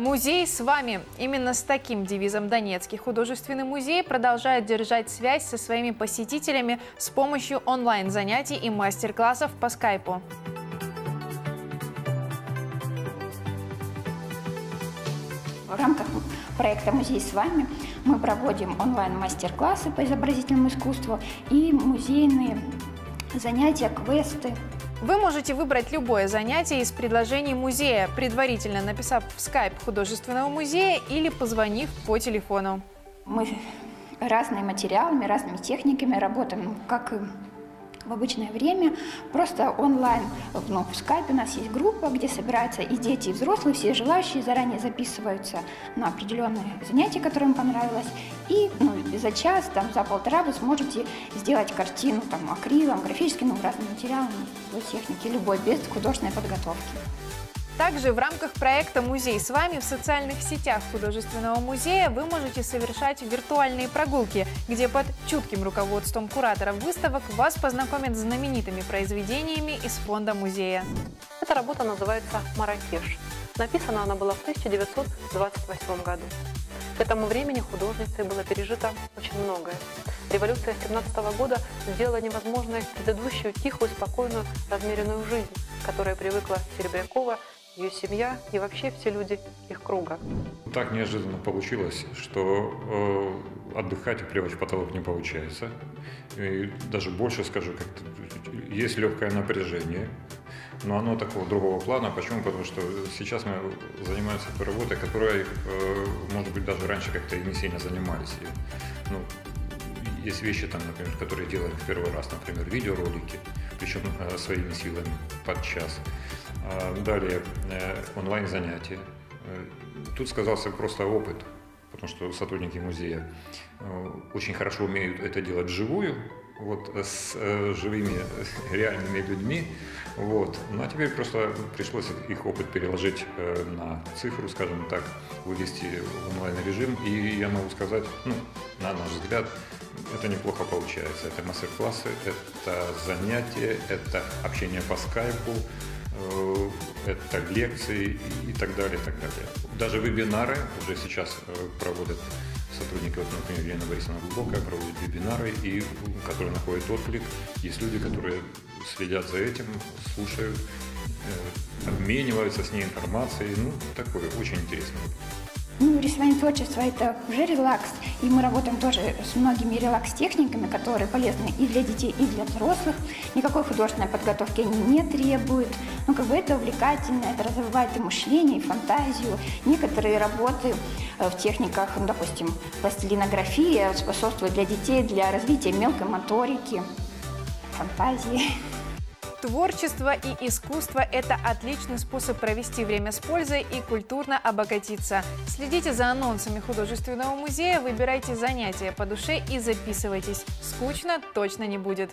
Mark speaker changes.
Speaker 1: Музей с вами. Именно с таким девизом Донецкий художественный музей продолжает держать связь со своими посетителями с помощью онлайн-занятий и мастер-классов по скайпу.
Speaker 2: В рамках проекта «Музей с вами» мы проводим онлайн-мастер-классы по изобразительному искусству и музейные занятия, квесты.
Speaker 1: Вы можете выбрать любое занятие из предложений музея, предварительно написав в скайп художественного музея или позвонив по телефону.
Speaker 2: Мы разными материалами, разными техниками работаем, как в обычное время, просто онлайн, ну, в скайпе у нас есть группа, где собираются и дети, и взрослые, все желающие заранее записываются на определенные занятия, которые им понравилось, и ну, за час, там, за полтора вы сможете сделать картину там, акрилом, графическим, ну, разными материалами, любой техники, любой, без художественной подготовки.
Speaker 1: Также в рамках проекта «Музей с вами» в социальных сетях художественного музея вы можете совершать виртуальные прогулки, где под чутким руководством кураторов выставок вас познакомят с знаменитыми произведениями из фонда музея.
Speaker 3: Эта работа называется «Маракеш». Написана она была в 1928 году. К этому времени художницей было пережито очень многое. Революция 17 года сделала невозможной предыдущую тихую, спокойную, размеренную жизнь, к которой привыкла Серебрякова ее семья и вообще все люди их круга.
Speaker 4: Так неожиданно получилось, что э, отдыхать и плевать в потолок не получается. И даже больше скажу, как есть легкое напряжение, но оно такого другого плана. Почему? Потому что сейчас мы занимаемся той работой, которой, э, может быть, даже раньше как-то и не сильно занимались. И, ну, есть вещи, там, например, которые делаем в первый раз, например, видеоролики, причем э, своими силами под час. А далее э, онлайн-занятия. Э, тут сказался просто опыт, потому что сотрудники музея э, очень хорошо умеют это делать вживую, вот, с живыми реальными людьми. Вот. Ну а теперь просто пришлось их опыт переложить на цифру, скажем так, вывести в онлайн-режим. И я могу сказать, ну, на наш взгляд, это неплохо получается. Это мастер-классы, это занятия, это общение по скайпу, Э, это лекции и так далее, и так далее. Даже вебинары уже сейчас э, проводят сотрудники, вот, например, Елена Борисовна Глубокая проводит вебинары, и, которые находят отклик. Есть люди, которые следят за этим, слушают, э, обмениваются с ней информацией. Ну, такое очень интересное.
Speaker 2: Ну, рисование творчества – это уже релакс, и мы работаем тоже с многими релакс-техниками, которые полезны и для детей, и для взрослых. Никакой художественной подготовки они не требуют. Ну, как бы это увлекательно, это развивает и мышление, и фантазию. Некоторые работы э, в техниках, ну, допустим, пластилинография способствуют для детей для развития мелкой моторики, фантазии.
Speaker 1: Творчество и искусство – это отличный способ провести время с пользой и культурно обогатиться. Следите за анонсами художественного музея, выбирайте занятия по душе и записывайтесь. Скучно точно не будет.